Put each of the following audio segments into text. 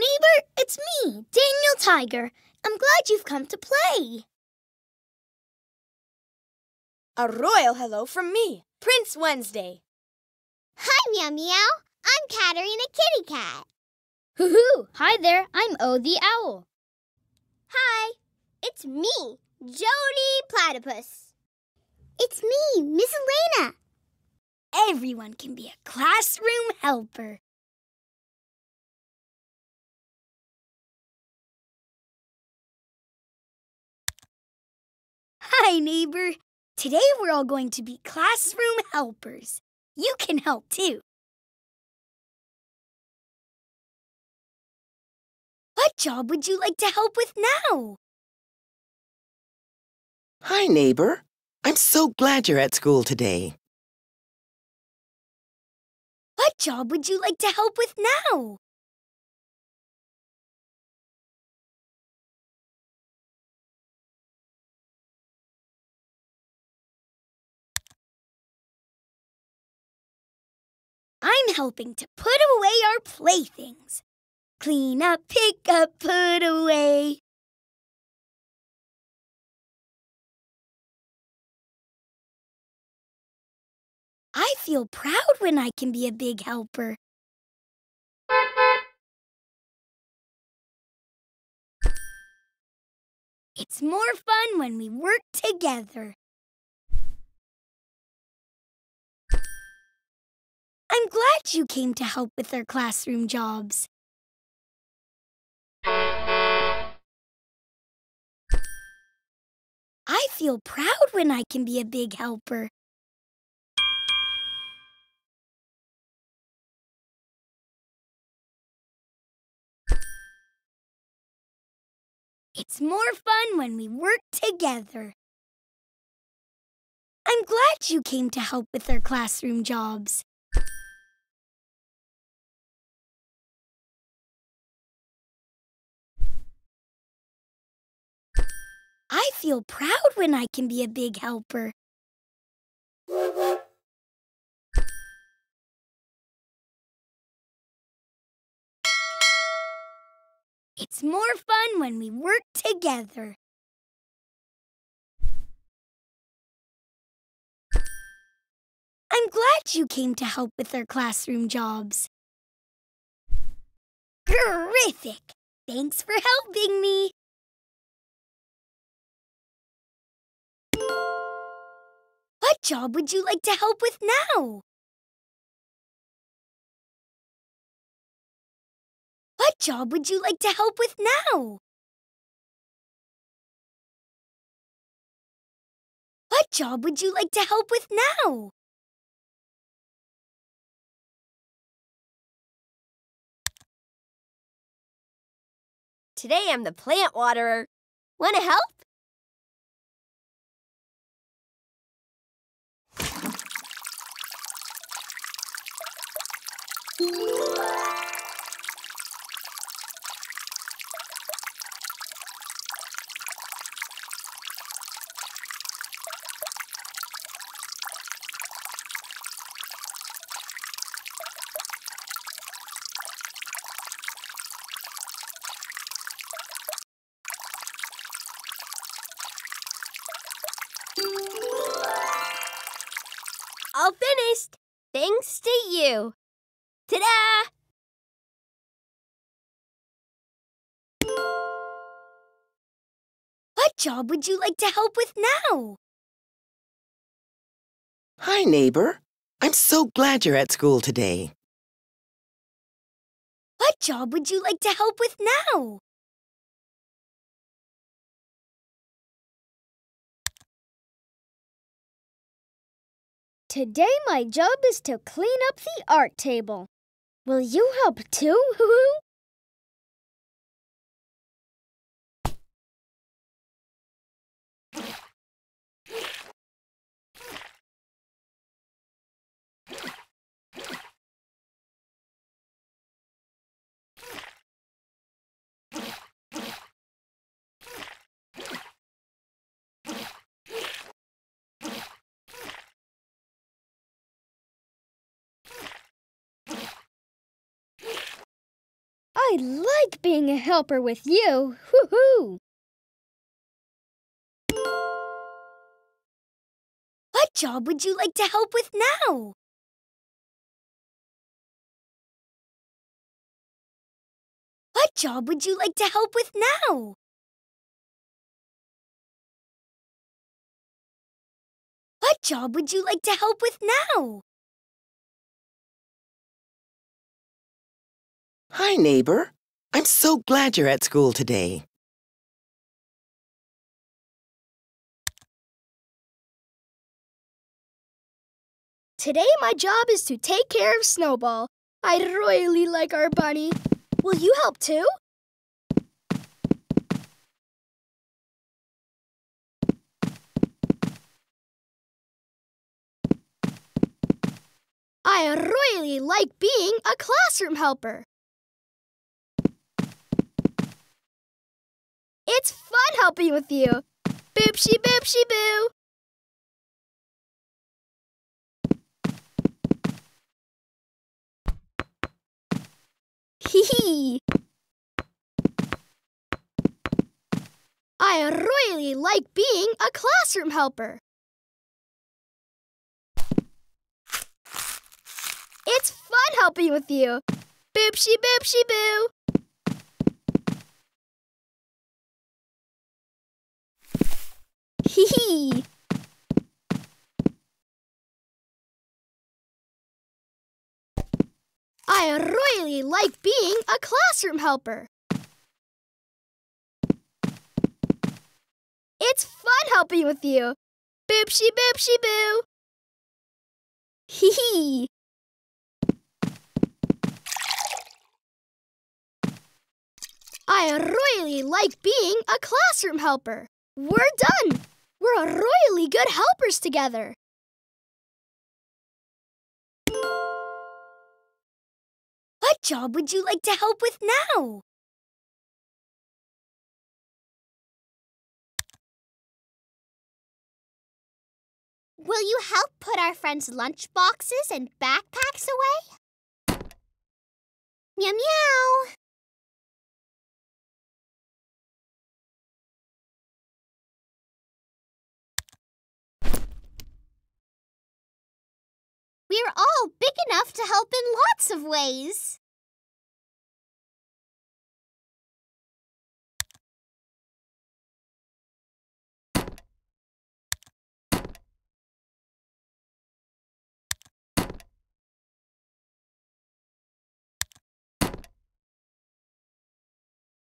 neighbor. It's me, Daniel Tiger. I'm glad you've come to play. A royal hello from me, Prince Wednesday. Hi, Meow Meow. I'm Katerina Kitty Cat. Hoo-hoo! Hi there, I'm O the Owl. Hi, it's me, Jodi Platypus. It's me, Miss Elaina. Everyone can be a classroom helper. Hi, neighbor. Today we're all going to be classroom helpers. You can help too. What job would you like to help with now? Hi, neighbor. I'm so glad you're at school today. What job would you like to help with now? I'm helping to put away our playthings. Clean up, pick up, put away. I feel proud when I can be a big helper. It's more fun when we work together. I'm glad you came to help with their classroom jobs. I feel proud when I can be a big helper. It's more fun when we work together. I'm glad you came to help with their classroom jobs. I feel proud when I can be a big helper. It's more fun when we work together. I'm glad you came to help with our classroom jobs. Terrific! Thanks for helping me. What job would you like to help with now? What job would you like to help with now? What job would you like to help with now? Today I'm the plant waterer. Want to help? All finished. Thanks to you. Ta-da! What job would you like to help with now? Hi, neighbor. I'm so glad you're at school today. What job would you like to help with now? Today my job is to clean up the art table. Will you help too, Hoo-hoo? I like being a helper with you. Woohoo! What job would you like to help with now? What job would you like to help with now? What job would you like to help with now? Hi, neighbor. I'm so glad you're at school today. Today my job is to take care of Snowball. I really like our bunny. Will you help too? I really like being a classroom helper. It's fun helping with you. Boopsy boopsy boo. Hee hee. I really like being a classroom helper. It's fun helping with you. Boopsy boopsy boo. I really like being a classroom helper. It's fun helping with you. Boopsy boopsy boo. Hee hee. I really like being a classroom helper. We're done. We're really good helpers together. What job would you like to help with now? Will you help put our friends' lunch boxes and backpacks away? Meow meow. We're all big enough to help in lots of ways.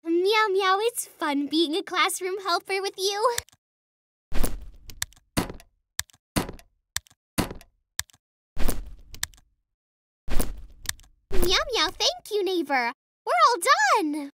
Meow meow, it's fun being a classroom helper with you. Meow meow, thank you, neighbor. We're all done.